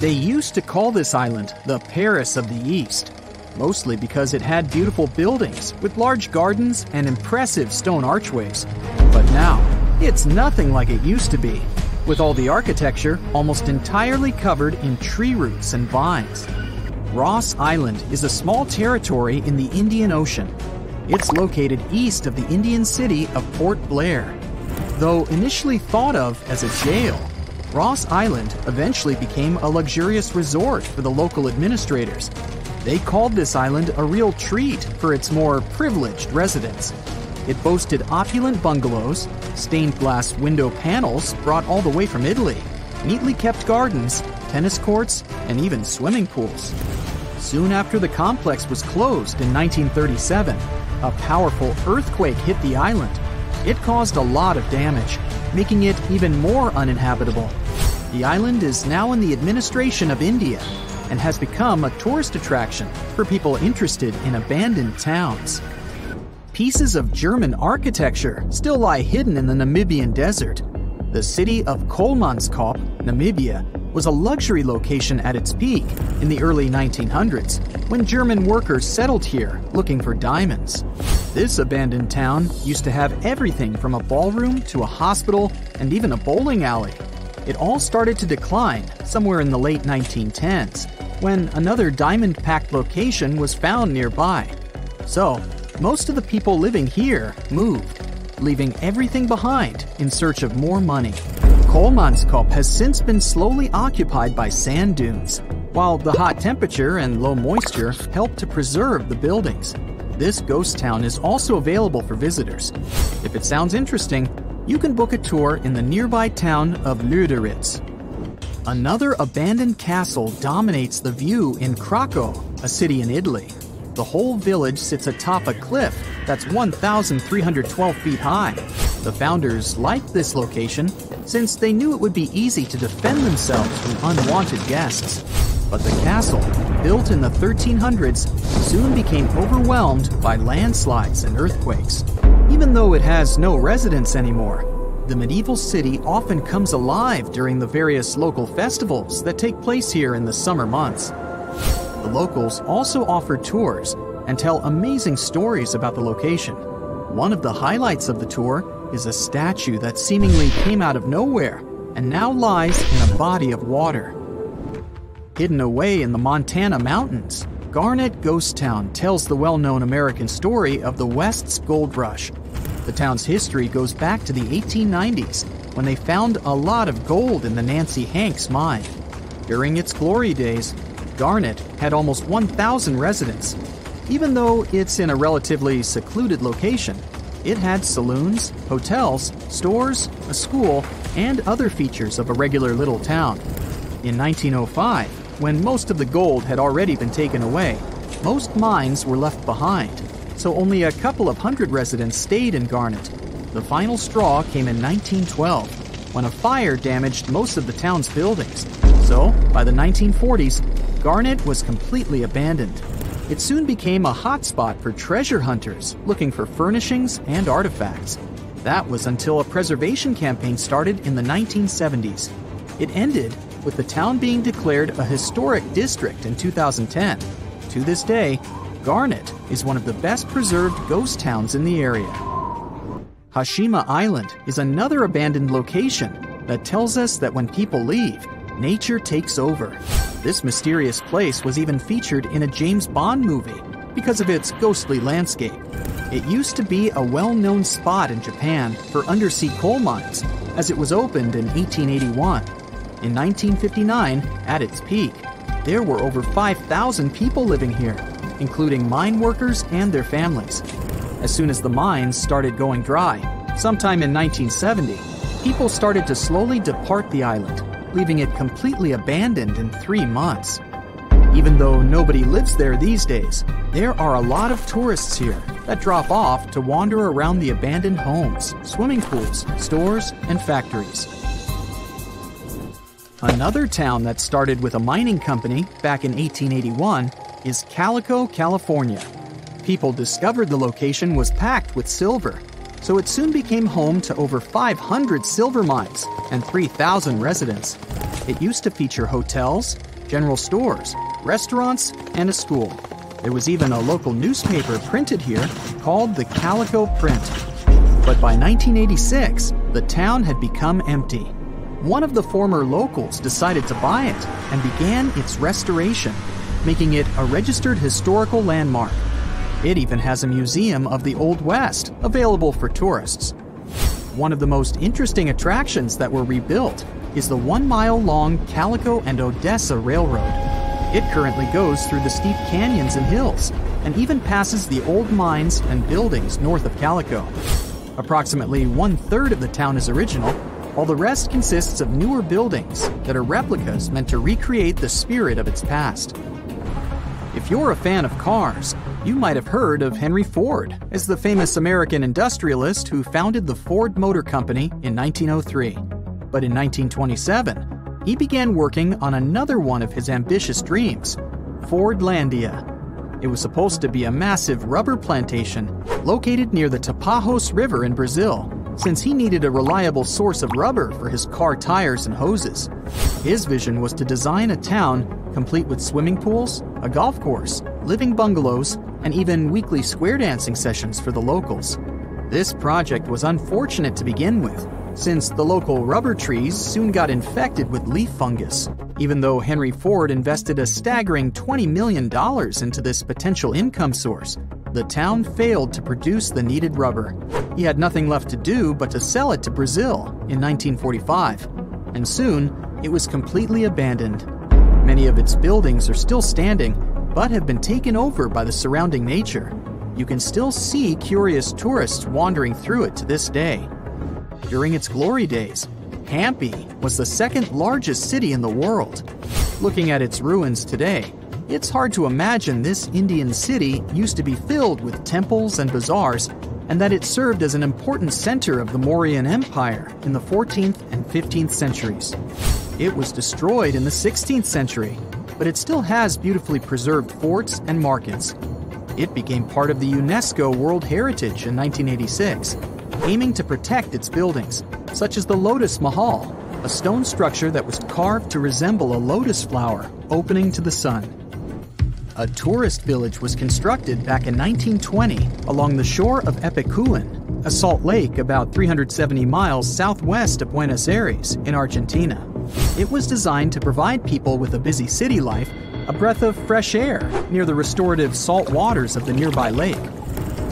They used to call this island the Paris of the East, mostly because it had beautiful buildings with large gardens and impressive stone archways. But now, it's nothing like it used to be, with all the architecture almost entirely covered in tree roots and vines. Ross Island is a small territory in the Indian Ocean. It's located east of the Indian city of Port Blair. Though initially thought of as a jail, Ross Island eventually became a luxurious resort for the local administrators. They called this island a real treat for its more privileged residents. It boasted opulent bungalows, stained glass window panels brought all the way from Italy, neatly kept gardens, tennis courts, and even swimming pools. Soon after the complex was closed in 1937, a powerful earthquake hit the island. It caused a lot of damage, making it even more uninhabitable. The island is now in the administration of India and has become a tourist attraction for people interested in abandoned towns. Pieces of German architecture still lie hidden in the Namibian desert. The city of Kolmanskop, Namibia, was a luxury location at its peak in the early 1900s when German workers settled here looking for diamonds. This abandoned town used to have everything from a ballroom to a hospital and even a bowling alley. It all started to decline somewhere in the late 1910s when another diamond packed location was found nearby. So, most of the people living here moved, leaving everything behind in search of more money. Kolmanskop has since been slowly occupied by sand dunes, while the hot temperature and low moisture help to preserve the buildings. This ghost town is also available for visitors. If it sounds interesting, you can book a tour in the nearby town of Lüderitz. Another abandoned castle dominates the view in Craco, a city in Italy. The whole village sits atop a cliff that's 1,312 feet high. The founders liked this location since they knew it would be easy to defend themselves from unwanted guests. But the castle, built in the 1300s, soon became overwhelmed by landslides and earthquakes. Even though it has no residents anymore, the medieval city often comes alive during the various local festivals that take place here in the summer months. The locals also offer tours and tell amazing stories about the location. One of the highlights of the tour is a statue that seemingly came out of nowhere and now lies in a body of water. Hidden away in the Montana mountains, Garnet Ghost Town tells the well known American story of the West's gold rush. The town's history goes back to the 1890s when they found a lot of gold in the Nancy Hanks mine. During its glory days, Garnet had almost 1,000 residents. Even though it's in a relatively secluded location, it had saloons, hotels, stores, a school, and other features of a regular little town. In 1905, when most of the gold had already been taken away, most mines were left behind, so only a couple of hundred residents stayed in Garnet. The final straw came in 1912, when a fire damaged most of the town's buildings. So, by the 1940s, Garnet was completely abandoned. It soon became a hotspot for treasure hunters looking for furnishings and artifacts. That was until a preservation campaign started in the 1970s. It ended with the town being declared a historic district in 2010. To this day, Garnet is one of the best preserved ghost towns in the area. Hashima Island is another abandoned location that tells us that when people leave, nature takes over. This mysterious place was even featured in a James Bond movie because of its ghostly landscape. It used to be a well known spot in Japan for undersea coal mines, as it was opened in 1881. In 1959, at its peak, there were over 5,000 people living here, including mine workers and their families. As soon as the mines started going dry, sometime in 1970, people started to slowly depart the island leaving it completely abandoned in three months. Even though nobody lives there these days, there are a lot of tourists here that drop off to wander around the abandoned homes, swimming pools, stores, and factories. Another town that started with a mining company back in 1881 is Calico, California. People discovered the location was packed with silver, so it soon became home to over 500 silver mines and 3,000 residents. It used to feature hotels, general stores, restaurants, and a school. There was even a local newspaper printed here called the Calico Print. But by 1986, the town had become empty. One of the former locals decided to buy it and began its restoration, making it a registered historical landmark. It even has a museum of the Old West available for tourists. One of the most interesting attractions that were rebuilt is the one mile long Calico and Odessa Railroad. It currently goes through the steep canyons and hills and even passes the old mines and buildings north of Calico. Approximately one third of the town is original, while the rest consists of newer buildings that are replicas meant to recreate the spirit of its past. If you're a fan of cars, you might have heard of Henry Ford as the famous American industrialist who founded the Ford Motor Company in 1903. But in 1927, he began working on another one of his ambitious dreams Fordlandia. It was supposed to be a massive rubber plantation located near the Tapajos River in Brazil, since he needed a reliable source of rubber for his car tires and hoses. His vision was to design a town complete with swimming pools, a golf course, living bungalows, and even weekly square dancing sessions for the locals. This project was unfortunate to begin with, since the local rubber trees soon got infected with leaf fungus. Even though Henry Ford invested a staggering $20 million into this potential income source, the town failed to produce the needed rubber. He had nothing left to do but to sell it to Brazil in 1945, and soon it was completely abandoned. Many of its buildings are still standing, but have been taken over by the surrounding nature. You can still see curious tourists wandering through it to this day. During its glory days, Hampi was the second largest city in the world. Looking at its ruins today, it's hard to imagine this Indian city used to be filled with temples and bazaars, and that it served as an important center of the Mauryan Empire in the 14th and 15th centuries. It was destroyed in the 16th century, but it still has beautifully preserved forts and markets. It became part of the UNESCO World Heritage in 1986, aiming to protect its buildings, such as the Lotus Mahal, a stone structure that was carved to resemble a lotus flower opening to the sun. A tourist village was constructed back in 1920 along the shore of Epecuén, a salt lake about 370 miles southwest of Buenos Aires in Argentina. It was designed to provide people with a busy city life a breath of fresh air near the restorative salt waters of the nearby lake.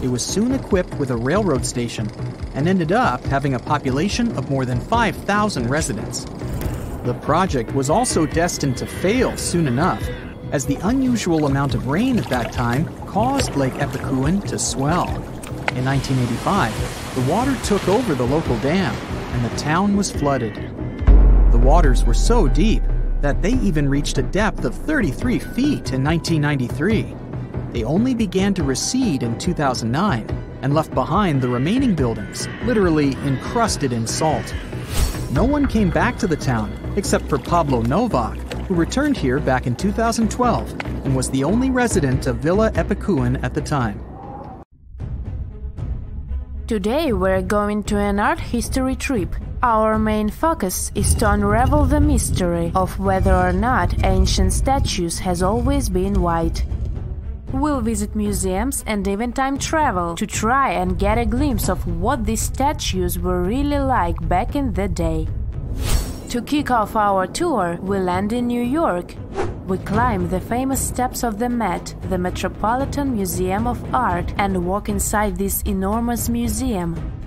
It was soon equipped with a railroad station and ended up having a population of more than 5,000 residents. The project was also destined to fail soon enough as the unusual amount of rain at that time caused Lake Epecuén to swell. In 1985, the water took over the local dam, and the town was flooded. Waters were so deep that they even reached a depth of 33 feet in 1993. They only began to recede in 2009 and left behind the remaining buildings, literally encrusted in salt. No one came back to the town except for Pablo Novak, who returned here back in 2012 and was the only resident of Villa Epecuén at the time. Today we're going to an art history trip. Our main focus is to unravel the mystery of whether or not ancient statues has always been white. We'll visit museums and even time travel to try and get a glimpse of what these statues were really like back in the day. To kick off our tour, we land in New York. We climb the famous steps of the Met, the Metropolitan Museum of Art, and walk inside this enormous museum.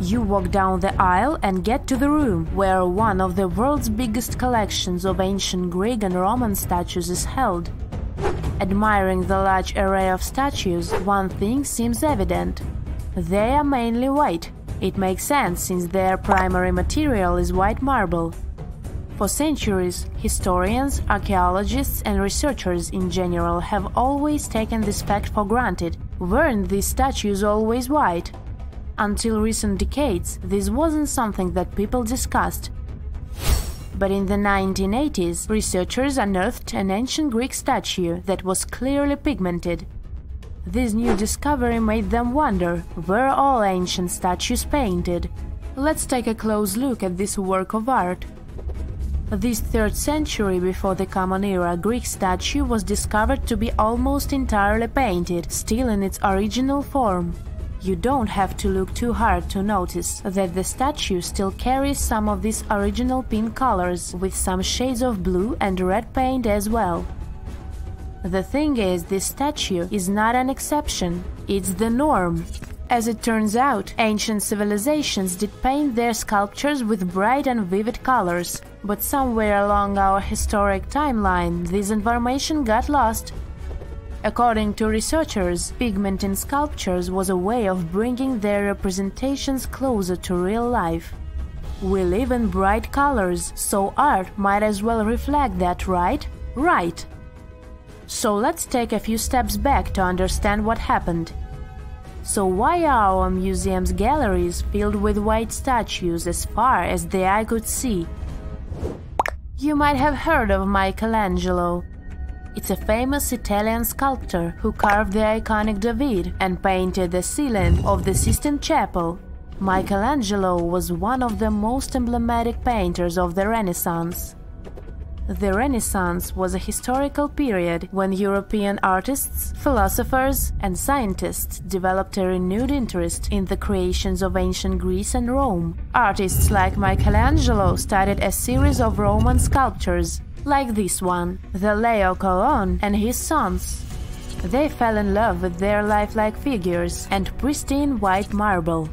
You walk down the aisle and get to the room where one of the world's biggest collections of ancient Greek and Roman statues is held. Admiring the large array of statues, one thing seems evident. They are mainly white, it makes sense since their primary material is white marble. For centuries, historians, archaeologists, and researchers in general have always taken this fact for granted. Weren't these statues always white? Until recent decades, this wasn't something that people discussed. But in the 1980s, researchers unearthed an ancient Greek statue that was clearly pigmented. This new discovery made them wonder, were all ancient statues painted? Let's take a close look at this work of art. This 3rd century before the Common Era Greek statue was discovered to be almost entirely painted, still in its original form. You don't have to look too hard to notice that the statue still carries some of these original pink colors, with some shades of blue and red paint as well. The thing is, this statue is not an exception, it's the norm. As it turns out, ancient civilizations did paint their sculptures with bright and vivid colors, but somewhere along our historic timeline, this information got lost According to researchers, pigment in sculptures was a way of bringing their representations closer to real life. We live in bright colors, so art might as well reflect that, right? Right! So let's take a few steps back to understand what happened. So why are our museum's galleries filled with white statues as far as the eye could see? You might have heard of Michelangelo, it's a famous Italian sculptor who carved the iconic David and painted the ceiling of the Sistine Chapel. Michelangelo was one of the most emblematic painters of the Renaissance. The Renaissance was a historical period when European artists, philosophers, and scientists developed a renewed interest in the creations of ancient Greece and Rome. Artists like Michelangelo studied a series of Roman sculptures like this one, the Laocoon and his sons. They fell in love with their lifelike figures and pristine white marble.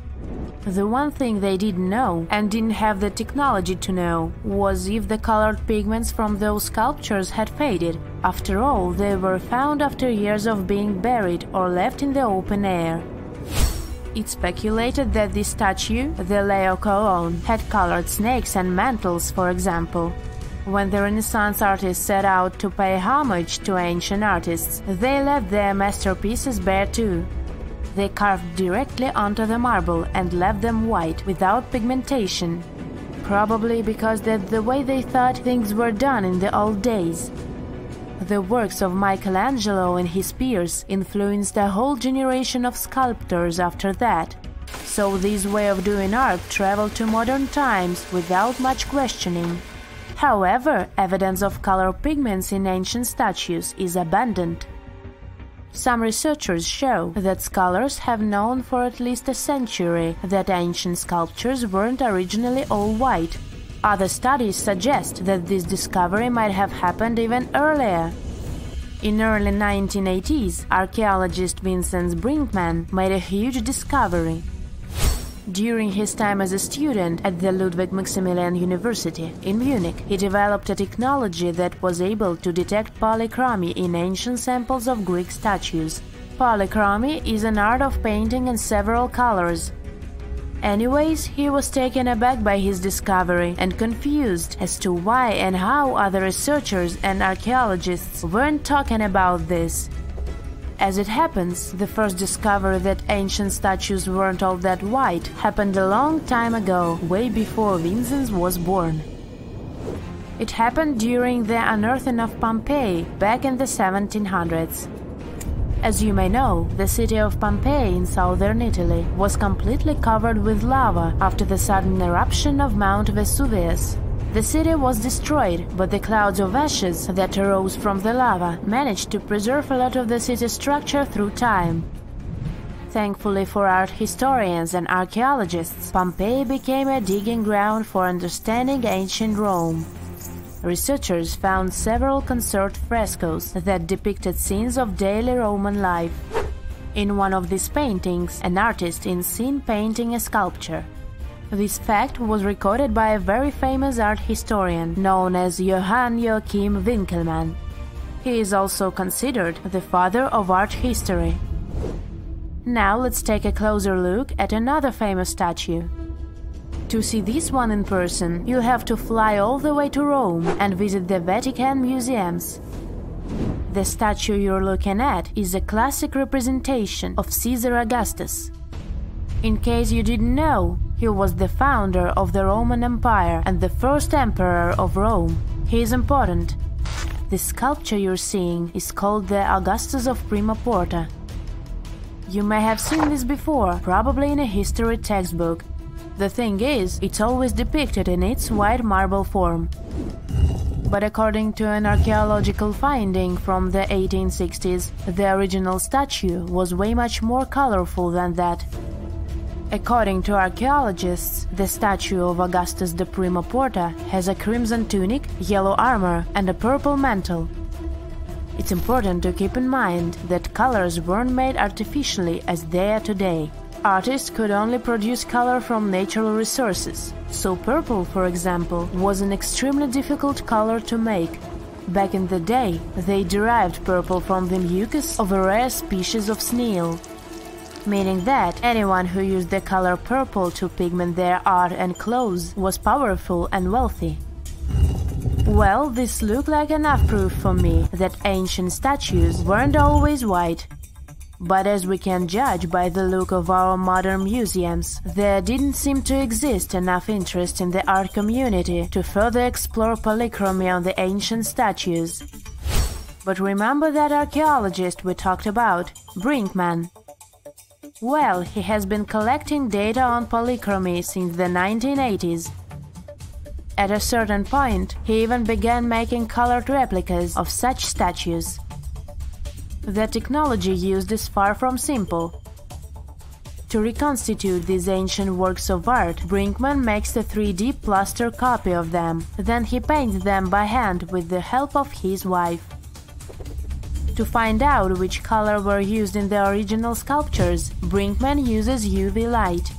The one thing they didn't know, and didn't have the technology to know, was if the colored pigments from those sculptures had faded. After all, they were found after years of being buried or left in the open air. It's speculated that this statue, the Laocoon, had colored snakes and mantles, for example. When the Renaissance artists set out to pay homage to ancient artists, they left their masterpieces bare too. They carved directly onto the marble and left them white, without pigmentation. Probably because that's the way they thought things were done in the old days. The works of Michelangelo and his peers influenced a whole generation of sculptors after that. So this way of doing art traveled to modern times without much questioning. However, evidence of color pigments in ancient statues is abundant. Some researchers show that scholars have known for at least a century that ancient sculptures weren't originally all white. Other studies suggest that this discovery might have happened even earlier. In early 1980s, archaeologist Vincent Brinkmann made a huge discovery. During his time as a student at the Ludwig Maximilian University in Munich, he developed a technology that was able to detect polychromy in ancient samples of Greek statues. Polychromy is an art of painting in several colors. Anyways, he was taken aback by his discovery and confused as to why and how other researchers and archaeologists weren't talking about this. As it happens, the first discovery that ancient statues weren't all that white happened a long time ago, way before Vincent was born. It happened during the unearthing of Pompeii back in the 1700s. As you may know, the city of Pompeii in southern Italy was completely covered with lava after the sudden eruption of Mount Vesuvius. The city was destroyed, but the clouds of ashes that arose from the lava managed to preserve a lot of the city's structure through time. Thankfully for art historians and archaeologists, Pompeii became a digging ground for understanding ancient Rome. Researchers found several conserved frescoes that depicted scenes of daily Roman life. In one of these paintings, an artist is seen painting a sculpture. This fact was recorded by a very famous art historian known as Johann Joachim Winckelmann. He is also considered the father of art history. Now let's take a closer look at another famous statue. To see this one in person, you'll have to fly all the way to Rome and visit the Vatican museums. The statue you're looking at is a classic representation of Caesar Augustus. In case you didn't know, he was the founder of the Roman Empire and the first emperor of Rome. He is important. The sculpture you're seeing is called the Augustus of Prima Porta. You may have seen this before, probably in a history textbook. The thing is, it's always depicted in its white marble form. But according to an archaeological finding from the 1860s, the original statue was way much more colorful than that. According to archaeologists, the statue of Augustus de Prima Porta has a crimson tunic, yellow armor, and a purple mantle. It's important to keep in mind that colors weren't made artificially as they are today. Artists could only produce color from natural resources, so purple, for example, was an extremely difficult color to make. Back in the day, they derived purple from the mucus of a rare species of snail, meaning that anyone who used the color purple to pigment their art and clothes was powerful and wealthy. Well, this looked like enough proof for me that ancient statues weren't always white. But as we can judge by the look of our modern museums, there didn't seem to exist enough interest in the art community to further explore polychromy on the ancient statues. But remember that archaeologist we talked about, Brinkmann, well, he has been collecting data on polychromy since the 1980s. At a certain point, he even began making colored replicas of such statues. The technology used is far from simple. To reconstitute these ancient works of art, Brinkmann makes a 3D plaster copy of them, then he paints them by hand with the help of his wife. To find out which color were used in the original sculptures, Brinkmann uses UV light.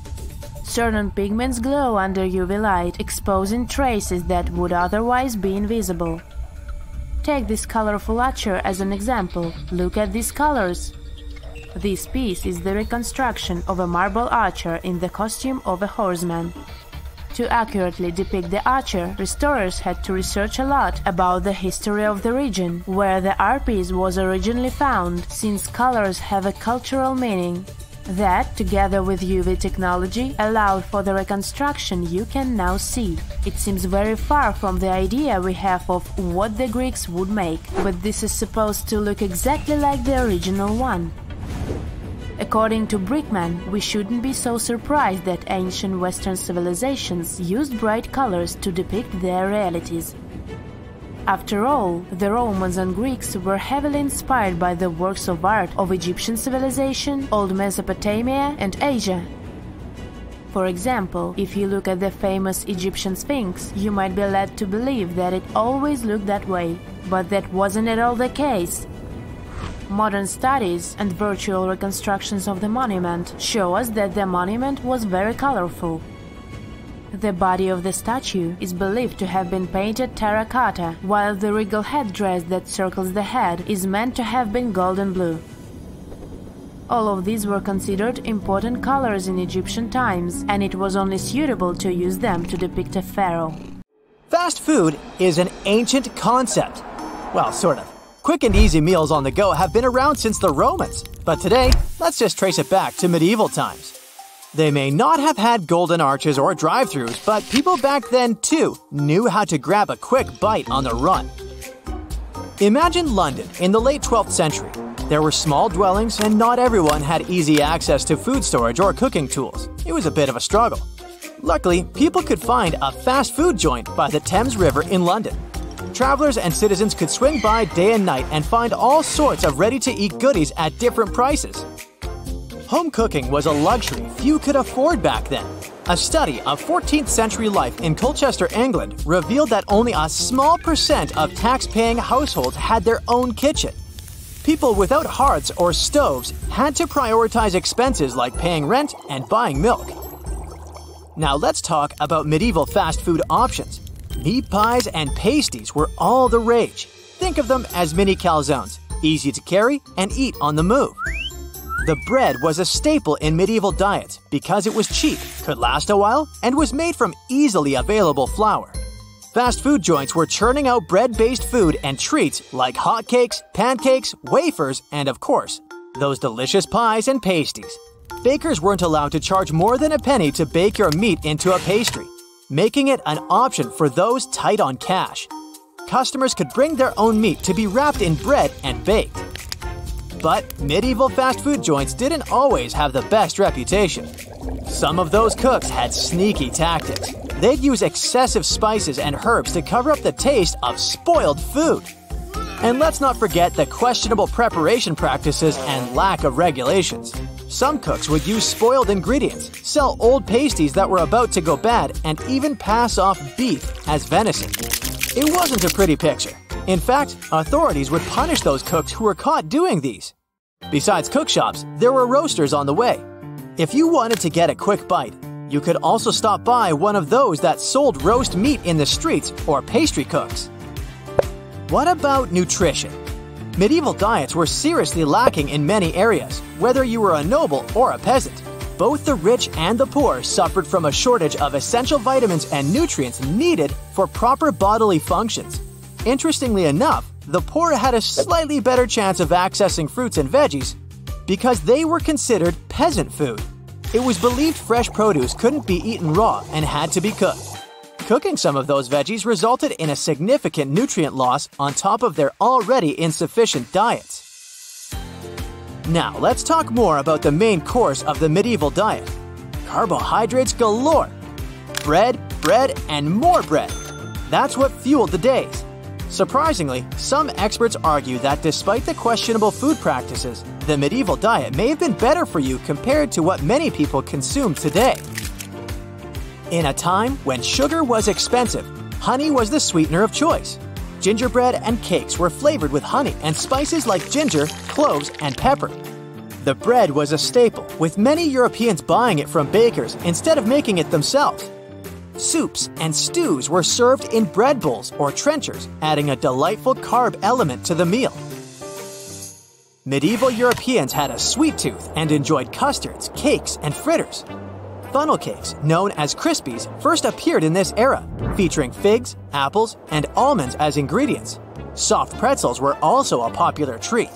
Certain pigments glow under UV light, exposing traces that would otherwise be invisible. Take this colorful archer as an example. Look at these colors. This piece is the reconstruction of a marble archer in the costume of a horseman. To accurately depict the archer, restorers had to research a lot about the history of the region where the art piece was originally found, since colors have a cultural meaning. That, together with UV technology, allowed for the reconstruction you can now see. It seems very far from the idea we have of what the Greeks would make, but this is supposed to look exactly like the original one. According to Brickman, we shouldn't be so surprised that ancient Western civilizations used bright colors to depict their realities. After all, the Romans and Greeks were heavily inspired by the works of art of Egyptian civilization, Old Mesopotamia, and Asia. For example, if you look at the famous Egyptian Sphinx, you might be led to believe that it always looked that way. But that wasn't at all the case. Modern studies and virtual reconstructions of the monument show us that the monument was very colorful. The body of the statue is believed to have been painted terracotta, while the regal headdress that circles the head is meant to have been golden blue. All of these were considered important colors in Egyptian times, and it was only suitable to use them to depict a pharaoh. Fast food is an ancient concept. Well, sort of. Quick and easy meals on the go have been around since the Romans, but today, let's just trace it back to medieval times. They may not have had golden arches or drive throughs, but people back then, too, knew how to grab a quick bite on the run. Imagine London in the late 12th century. There were small dwellings, and not everyone had easy access to food storage or cooking tools. It was a bit of a struggle. Luckily, people could find a fast food joint by the Thames River in London. Travelers and citizens could swing by day and night and find all sorts of ready to eat goodies at different prices. Home cooking was a luxury few could afford back then. A study of 14th century life in Colchester, England revealed that only a small percent of tax paying households had their own kitchen. People without hearths or stoves had to prioritize expenses like paying rent and buying milk. Now let's talk about medieval fast food options. Meat pies and pasties were all the rage. Think of them as mini calzones, easy to carry and eat on the move. The bread was a staple in medieval diets because it was cheap, could last a while, and was made from easily available flour. Fast food joints were churning out bread based food and treats like hotcakes, pancakes, wafers, and of course, those delicious pies and pasties. Bakers weren't allowed to charge more than a penny to bake your meat into a pastry making it an option for those tight on cash. Customers could bring their own meat to be wrapped in bread and baked. But medieval fast food joints didn't always have the best reputation. Some of those cooks had sneaky tactics. They'd use excessive spices and herbs to cover up the taste of spoiled food. And let's not forget the questionable preparation practices and lack of regulations. Some cooks would use spoiled ingredients, sell old pasties that were about to go bad, and even pass off beef as venison. It wasn't a pretty picture. In fact, authorities would punish those cooks who were caught doing these. Besides cook shops, there were roasters on the way. If you wanted to get a quick bite, you could also stop by one of those that sold roast meat in the streets or pastry cooks. What about nutrition? Medieval diets were seriously lacking in many areas, whether you were a noble or a peasant. Both the rich and the poor suffered from a shortage of essential vitamins and nutrients needed for proper bodily functions. Interestingly enough, the poor had a slightly better chance of accessing fruits and veggies because they were considered peasant food. It was believed fresh produce couldn't be eaten raw and had to be cooked. Cooking some of those veggies resulted in a significant nutrient loss on top of their already insufficient diets. Now, let's talk more about the main course of the medieval diet carbohydrates galore. Bread, bread, and more bread. That's what fueled the days. Surprisingly, some experts argue that despite the questionable food practices, the medieval diet may have been better for you compared to what many people consume today. In a time when sugar was expensive, honey was the sweetener of choice. Gingerbread and cakes were flavored with honey and spices like ginger, cloves, and pepper. The bread was a staple, with many Europeans buying it from bakers instead of making it themselves. Soups and stews were served in bread bowls or trenchers, adding a delightful carb element to the meal. Medieval Europeans had a sweet tooth and enjoyed custards, cakes, and fritters. Funnel cakes, known as Krispies, first appeared in this era, featuring figs, apples, and almonds as ingredients. Soft pretzels were also a popular treat.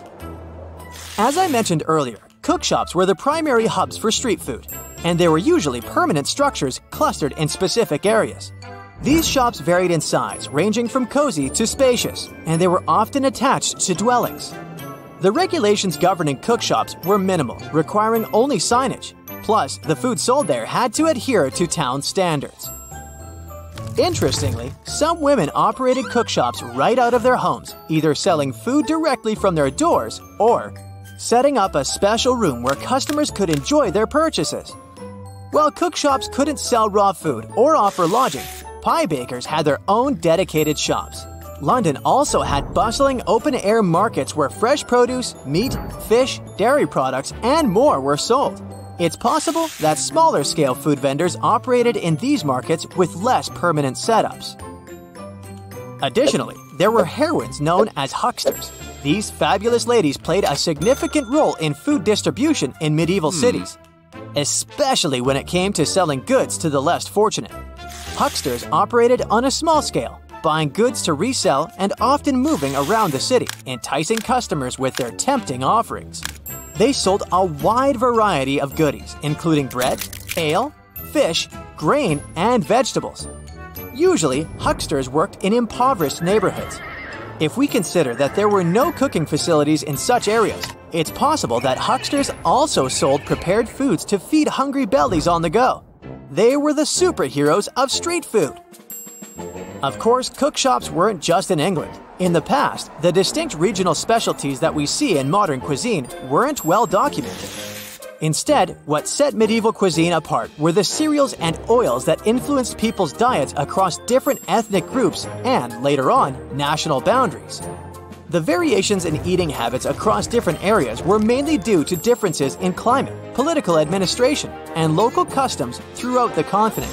As I mentioned earlier, cookshops were the primary hubs for street food, and they were usually permanent structures clustered in specific areas. These shops varied in size, ranging from cozy to spacious, and they were often attached to dwellings. The regulations governing cookshops were minimal, requiring only signage, Plus, the food sold there had to adhere to town standards. Interestingly, some women operated cookshops right out of their homes, either selling food directly from their doors or setting up a special room where customers could enjoy their purchases. While cookshops couldn't sell raw food or offer lodging, pie bakers had their own dedicated shops. London also had bustling open air markets where fresh produce, meat, fish, dairy products, and more were sold. It's possible that smaller scale food vendors operated in these markets with less permanent setups. Additionally, there were heroines known as hucksters. These fabulous ladies played a significant role in food distribution in medieval hmm. cities, especially when it came to selling goods to the less fortunate. Hucksters operated on a small scale, buying goods to resell and often moving around the city, enticing customers with their tempting offerings. They sold a wide variety of goodies, including bread, ale, fish, grain, and vegetables. Usually, hucksters worked in impoverished neighborhoods. If we consider that there were no cooking facilities in such areas, it's possible that hucksters also sold prepared foods to feed hungry bellies on the go. They were the superheroes of street food. Of course, cook shops weren't just in England. In the past, the distinct regional specialties that we see in modern cuisine weren't well documented. Instead, what set medieval cuisine apart were the cereals and oils that influenced people's diets across different ethnic groups and, later on, national boundaries. The variations in eating habits across different areas were mainly due to differences in climate, political administration, and local customs throughout the continent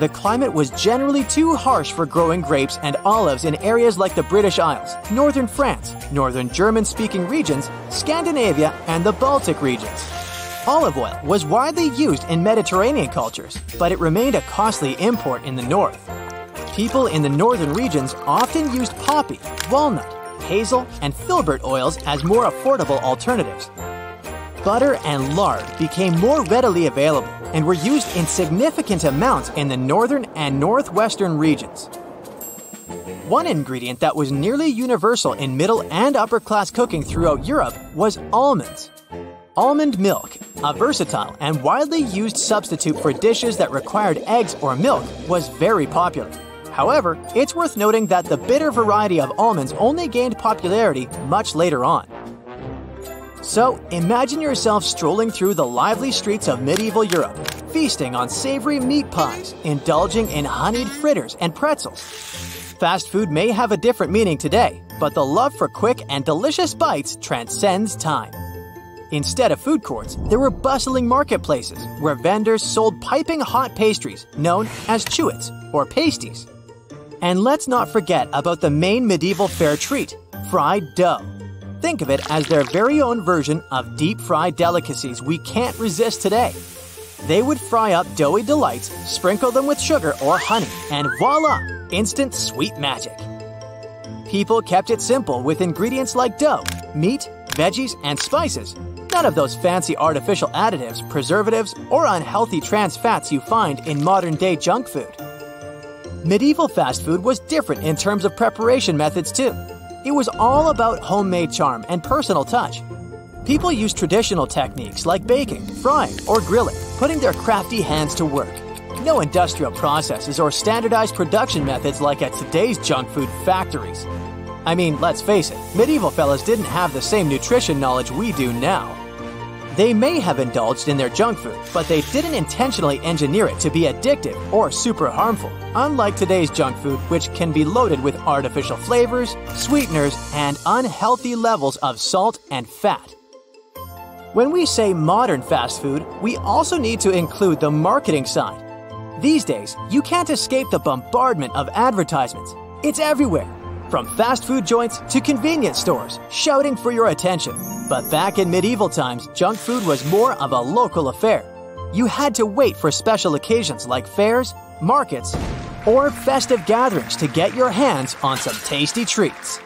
the climate was generally too harsh for growing grapes and olives in areas like the British Isles, northern France, northern German speaking regions, Scandinavia, and the Baltic regions. Olive oil was widely used in Mediterranean cultures, but it remained a costly import in the north. People in the northern regions often used poppy, walnut, hazel, and filbert oils as more affordable alternatives. Butter and lard became more readily available, and were used in significant amounts in the northern and northwestern regions. One ingredient that was nearly universal in middle and upper class cooking throughout Europe was almonds. Almond milk, a versatile and widely used substitute for dishes that required eggs or milk, was very popular. However, it's worth noting that the bitter variety of almonds only gained popularity much later on. So, imagine yourself strolling through the lively streets of medieval Europe, feasting on savory meat pies, indulging in honeyed fritters and pretzels. Fast food may have a different meaning today, but the love for quick and delicious bites transcends time. Instead of food courts, there were bustling marketplaces where vendors sold piping hot pastries known as chewits or pasties. And let's not forget about the main medieval fair treat, fried dough. Think of it as their very own version of deep fried delicacies we can't resist today. They would fry up doughy delights, sprinkle them with sugar or honey, and voila, instant sweet magic. People kept it simple with ingredients like dough, meat, veggies, and spices. None of those fancy artificial additives, preservatives, or unhealthy trans fats you find in modern day junk food. Medieval fast food was different in terms of preparation methods, too. It was all about homemade charm and personal touch. People used traditional techniques like baking, frying, or grilling, putting their crafty hands to work. No industrial processes or standardized production methods like at today's junk food factories. I mean, let's face it, medieval fellas didn't have the same nutrition knowledge we do now. They may have indulged in their junk food, but they didn't intentionally engineer it to be addictive or super harmful, unlike today's junk food, which can be loaded with artificial flavors, sweeteners, and unhealthy levels of salt and fat. When we say modern fast food, we also need to include the marketing side. These days, you can't escape the bombardment of advertisements. It's everywhere, from fast food joints to convenience stores, shouting for your attention. But back in medieval times, junk food was more of a local affair. You had to wait for special occasions like fairs, markets, or festive gatherings to get your hands on some tasty treats.